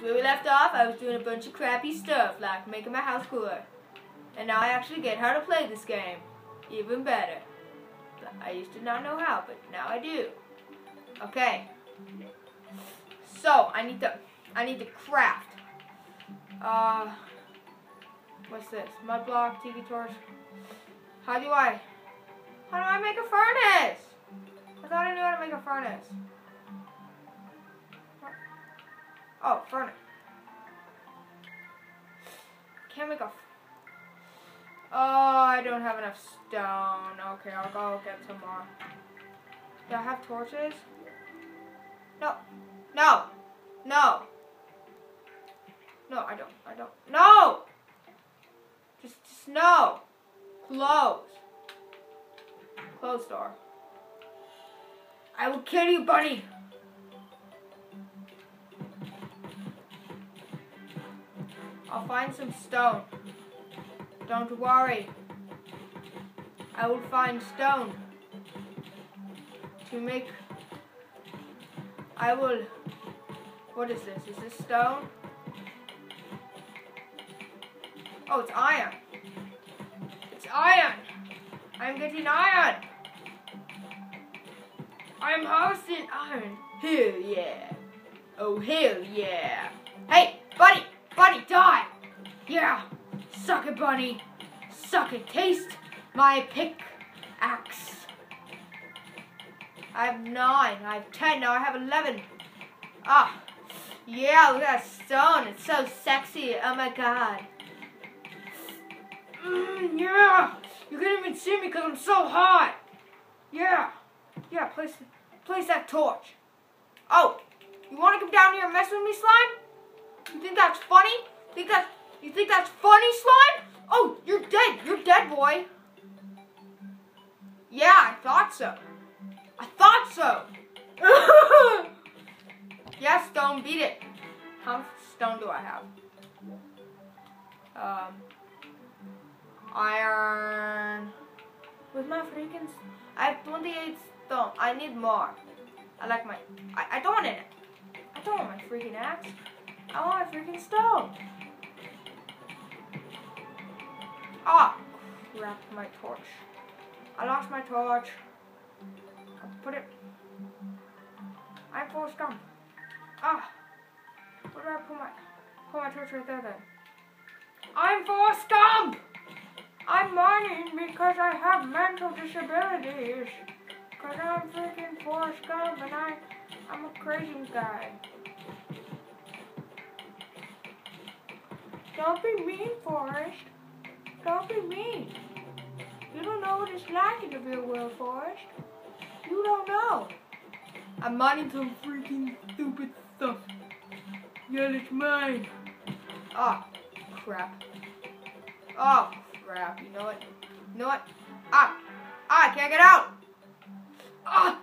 Since we left off, I was doing a bunch of crappy stuff, like making my house cooler. And now I actually get how to play this game. Even better. I used to not know how, but now I do. Okay. So, I need to, I need to craft. Uh, what's this? Mud block, tiki torch. How do I, how do I make a furnace? I thought I knew how to make a furnace. Oh, furnace. Can't make a. Oh, I don't have enough stone. Okay, I'll go get some more. Do I have torches? No. No. No. No, I don't. I don't. No! Just, just no. Close. Close door. I will kill you, bunny. I'll find some stone. Don't worry. I will find stone to make. I will. What is this? Is this stone? Oh, it's iron. It's iron. I'm getting iron. I'm harvesting iron. Hell yeah. Oh, hell yeah. Hey, buddy. Bunny, die! Yeah! Suck it, Bunny! Suck it! Taste my pickaxe! I have nine. I have ten. Now I have eleven. Ah! Yeah, look at that stone. It's so sexy. Oh my god. Mm, yeah! You can't even see me because I'm so hot! Yeah! Yeah, place, place that torch. Oh! You want to come down here and mess with me, Slime? You think that's funny? Think that you think that's funny, slime? Oh, you're dead. You're dead, boy. Yeah, I thought so. I thought so. yes, stone, beat it. How much stone do I have? Um, iron. With my freaking, I have 28 stone. I need more. I like my. I, I don't want it. I don't want my freaking axe. I want a freaking stone. Ah, crap, my torch. I lost my torch. I put it. I'm full of scum. Ah, where did I put my, put my torch right there then? I'm full of! I'm mining because I have mental disabilities. Because I'm freaking of scum and I, I'm a crazy guy. Don't be mean, Forest. Don't be mean. You don't know what it's like in the real world, Forest. You don't know. I'm mining some freaking stupid stuff. Yeah, it's mine. Oh, crap. Oh, crap. You know what? You know what? Ah! Ah, I can't get out! Ah!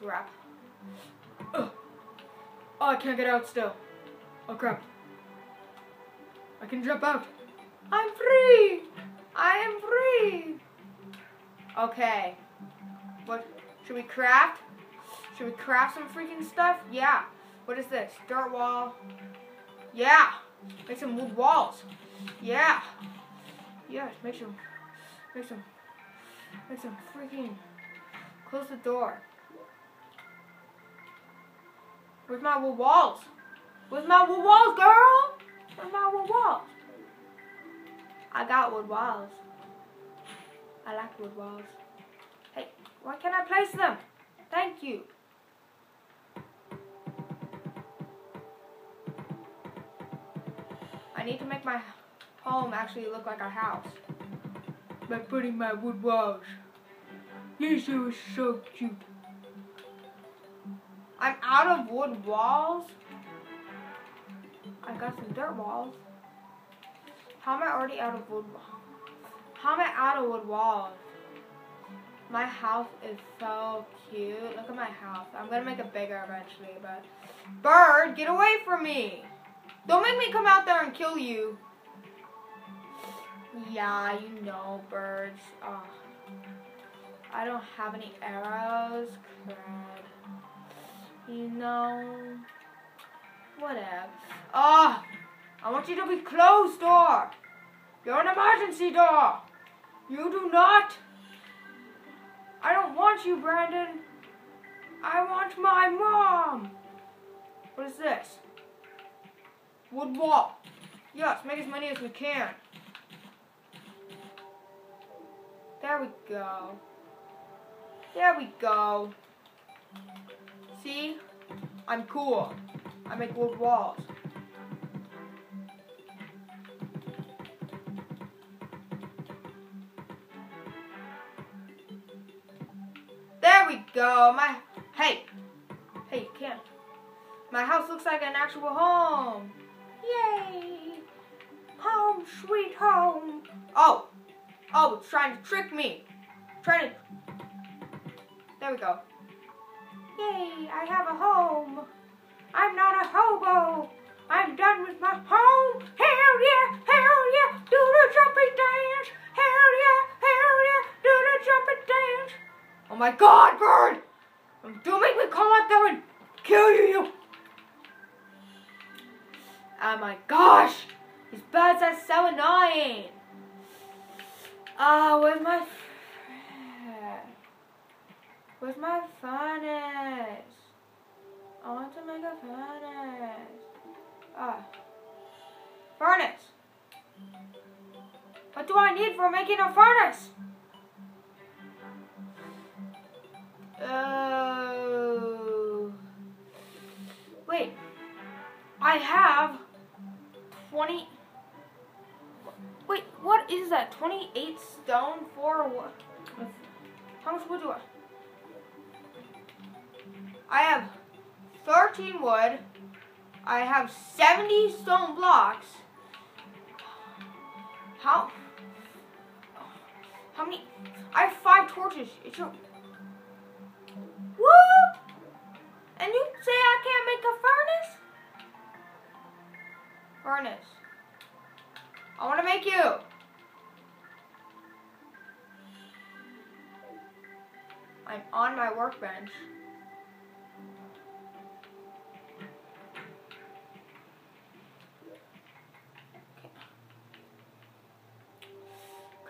Crap. Oh, I can't get out still. Oh, crap. I can jump out. I'm free! I am free! Okay. What? Should we craft? Should we craft some freaking stuff? Yeah. What is this? Dirt wall. Yeah. Make some wood walls. Yeah. Yeah, make some, make some, make some freaking, close the door. Where's my wood walls? Where's my wood walls, girl? Where's my wood walls? I got wood walls. I like wood walls. Hey, why can't I place them? Thank you. I need to make my home actually look like a house. By putting my wood walls. Yes, it was so cute. I'm out of wood walls. I got some dirt walls. How am I already out of wood? Walls? How am I out of wood walls? My house is so cute. Look at my house. I'm gonna make it bigger eventually, but bird, get away from me! Don't make me come out there and kill you. Yeah, you know, birds. Oh, I don't have any arrows. Crud. You know. Whatever. Ah, I want you to be closed door. You're an emergency door. You do not. I don't want you, Brandon. I want my mom. What is this? Wood wall. Yes, make as many as we can. There we go. There we go. See? I'm cool. I make wood walls. There we go. My hey. Hey, you can't. My house looks like an actual home. Yay! Home sweet home. Oh. Oh, it's trying to trick me. Trying to There we go. Yay, I have a home. I'm not a hobo. I'm done with my home. Hell yeah, hell yeah, do the jumping dance. Hell yeah, hell yeah, do the jumping dance. Oh my god, bird! Don't make me come out there and kill you. Oh my gosh, these birds are so annoying. Ah, uh, where's my... Where's my furnace? I want to make a furnace. Ah. Furnace. What do I need for making a furnace? Oh. Wait. I have 20. Wait, what is that? 28 stone for what? How much wood do I? I have 13 wood. I have 70 stone blocks. How? How many? I have five torches. It's your. Whoop! And you say I can't make a furnace? Furnace. I want to make you. I'm on my workbench.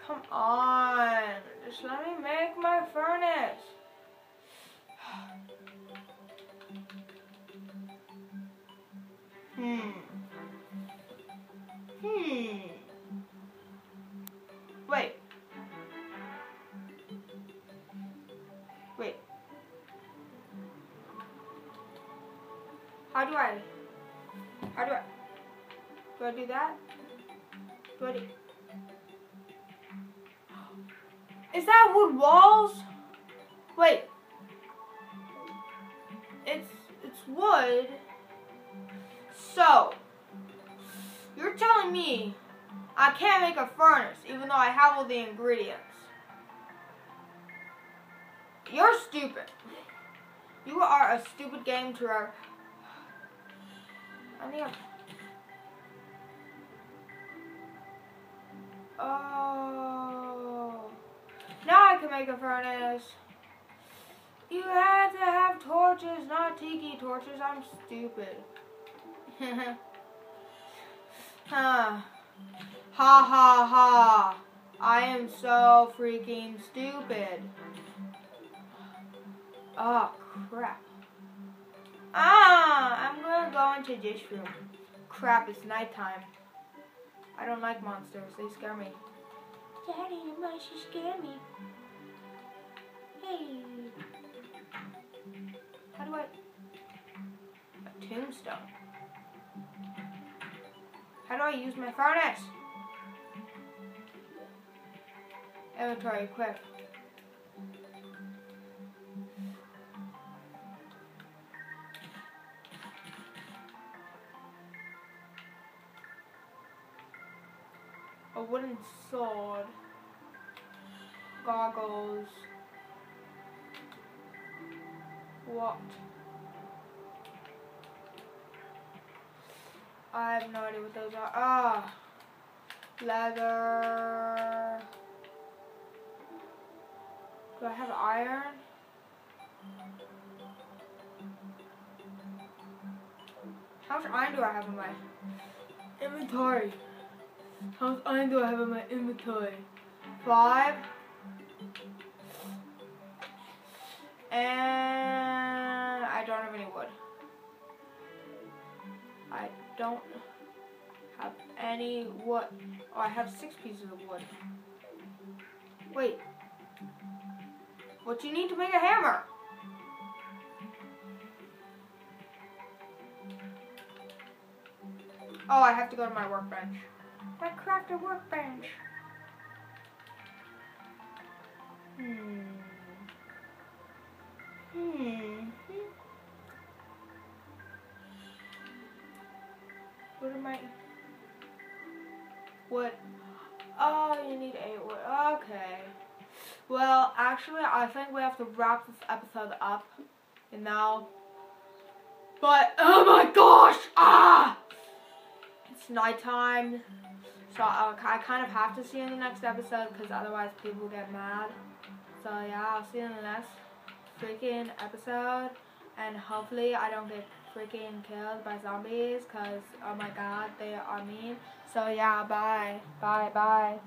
Come on. Just let me make my furnace. hmm. Hmm. Wait. Wait. How do I? How do I? Do I do that? Wood walls? Wait. It's it's wood. So, you're telling me I can't make a furnace even though I have all the ingredients. You're stupid. You are a stupid game to I need a Oh. Can make a furnace. You have to have torches, not tiki torches. I'm stupid. huh. Ha ha ha. I am so freaking stupid. Oh, crap. Ah, I'm gonna go into dish room. Crap, it's nighttime. I don't like monsters. They scare me. Daddy, the mice scare me. Hey. How do I... A tombstone. How do I use my furnace? Inventory, quick. A wooden sword. Goggles. What? I have no idea what those are. Ah! Leather. Do I have iron? How much iron do I have in my inventory? How much iron do I have in my inventory? Five. And I don't have any wood. I don't have any wood. Oh, I have six pieces of wood. Wait. What do you need to make a hammer? Oh, I have to go to my workbench. I craft a workbench. Hmm. What? Oh, you need eight wood. Okay. Well, actually, I think we have to wrap this episode up. And now. But, oh my gosh! Ah! It's nighttime. So I, I kind of have to see you in the next episode because otherwise people get mad. So yeah, I'll see you in the next freaking episode. And hopefully I don't get freaking killed by zombies because, oh my god, they are mean. So yeah, bye. Bye, bye.